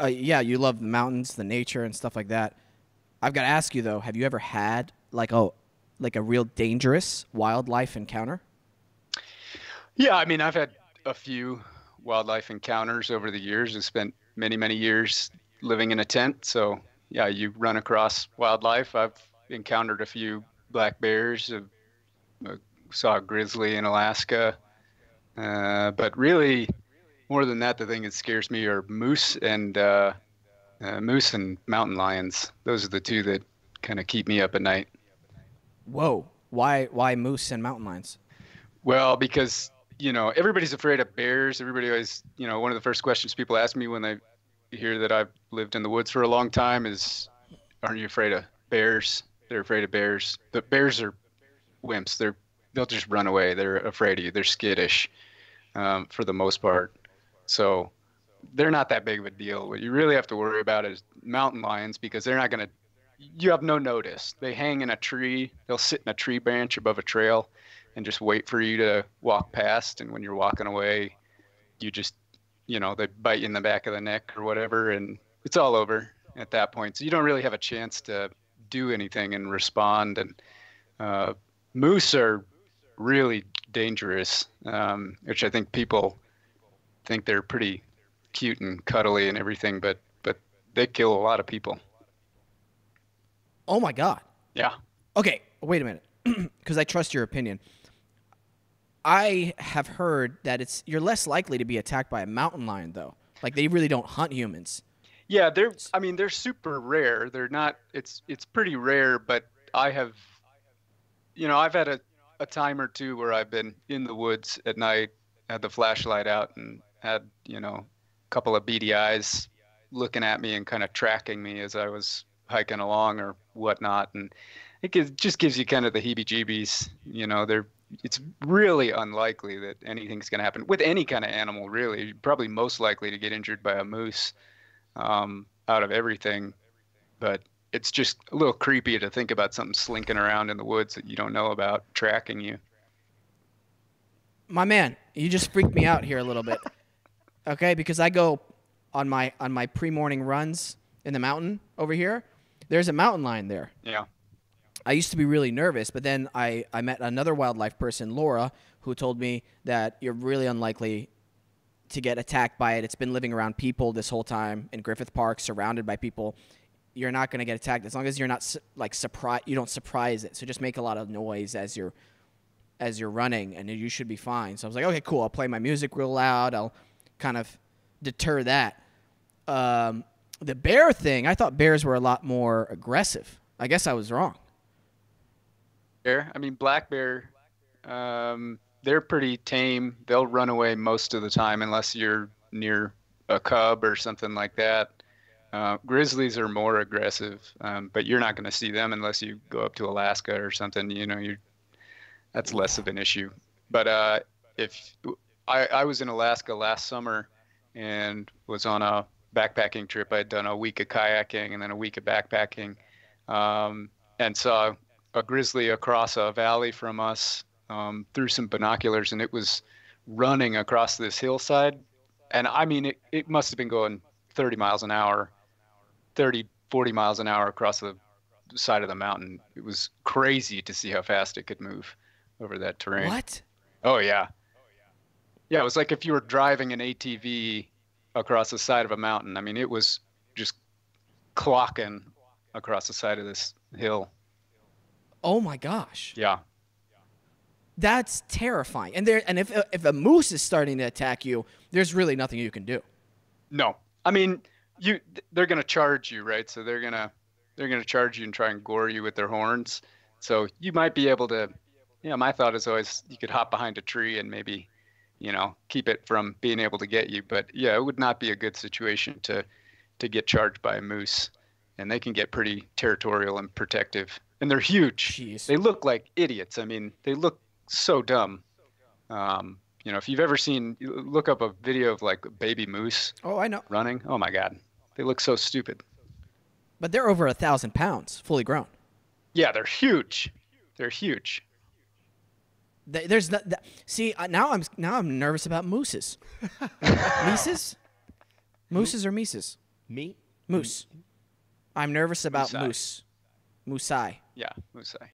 uh, yeah, you love the mountains, the nature, and stuff like that. I've got to ask you though, have you ever had like a like a real dangerous wildlife encounter? Yeah, I mean, I've had a few wildlife encounters over the years. I've spent many, many years living in a tent. So, yeah, you run across wildlife. I've encountered a few black bears, uh, saw a grizzly in Alaska. Uh, but really, more than that, the thing that scares me are moose and uh, uh moose and mountain lions. Those are the two that kind of keep me up at night. Whoa! Why? Why moose and mountain lions? Well, because you know, everybody's afraid of bears. Everybody always, you know, one of the first questions people ask me when they hear that I've lived in the woods for a long time is, "Aren't you afraid of bears?" They're afraid of bears. But bears are wimps. They're they'll just run away. They're afraid of you. They're skittish, um, for the most part. So they're not that big of a deal. What you really have to worry about is mountain lions because they're not going to. You have no notice. They hang in a tree. They'll sit in a tree branch above a trail and just wait for you to walk past. And when you're walking away, you just, you know, they bite you in the back of the neck or whatever, and it's all over at that point. So you don't really have a chance to do anything and respond. And uh, moose are really dangerous, um, which I think people think they're pretty cute and cuddly and everything, but but they kill a lot of people. Oh my god. Yeah. Okay, wait a minute, because I trust your opinion. I have heard that it's you're less likely to be attacked by a mountain lion though. Like they really don't hunt humans. Yeah, they're I mean they're super rare. They're not it's it's pretty rare, but I have you know, I've had a, a time or two where I've been in the woods at night, had the flashlight out and had, you know, a couple of beady eyes looking at me and kind of tracking me as I was hiking along or whatnot and it just gives you kind of the heebie-jeebies. You know, they're it's really unlikely that anything's going to happen with any kind of animal. Really, You're probably most likely to get injured by a moose um, out of everything. But it's just a little creepy to think about something slinking around in the woods that you don't know about tracking you. My man, you just freaked me out here a little bit. Okay, because I go on my on my pre-morning runs in the mountain over here. There's a mountain lion there. Yeah. I used to be really nervous, but then I, I met another wildlife person, Laura, who told me that you're really unlikely to get attacked by it. It's been living around people this whole time in Griffith Park, surrounded by people. You're not going to get attacked as long as you're not like surprise. You don't surprise it. So just make a lot of noise as you're as you're running, and you should be fine. So I was like, okay, cool. I'll play my music real loud. I'll kind of deter that. Um, the bear thing, I thought bears were a lot more aggressive. I guess I was wrong bear. I mean, black bear, um, they're pretty tame. They'll run away most of the time unless you're near a cub or something like that. Uh, grizzlies are more aggressive, um, but you're not going to see them unless you go up to Alaska or something. You know, you that's less of an issue. But uh, if I, I was in Alaska last summer and was on a backpacking trip, I'd done a week of kayaking and then a week of backpacking, um, and saw a grizzly across a valley from us um, through some binoculars, and it was running across this hillside. And I mean, it, it must have been going 30 miles an hour, 30, 40 miles an hour across the side of the mountain. It was crazy to see how fast it could move over that terrain. What? Oh, yeah. Yeah, it was like if you were driving an ATV across the side of a mountain. I mean, it was just clocking across the side of this hill. Oh my gosh. Yeah. That's terrifying. And there and if uh, if a moose is starting to attack you, there's really nothing you can do. No. I mean, you they're going to charge you, right? So they're going to they're going to charge you and try and gore you with their horns. So you might be able to you know, my thought is always you could hop behind a tree and maybe, you know, keep it from being able to get you, but yeah, it would not be a good situation to to get charged by a moose. And they can get pretty territorial and protective and they're huge. Jeez. They look like idiots. I mean, they look so dumb. Um, you know, if you've ever seen, look up a video of like baby moose. Oh, I know. Running. Oh my God, they look so stupid. But they're over a thousand pounds, fully grown. Yeah, they're huge. They're huge. There's not, see now I'm now I'm nervous about mooses. Mises, mooses or mises? Me? Moose. I'm nervous about Moosei. moose. Moosei. Yeah, Musai.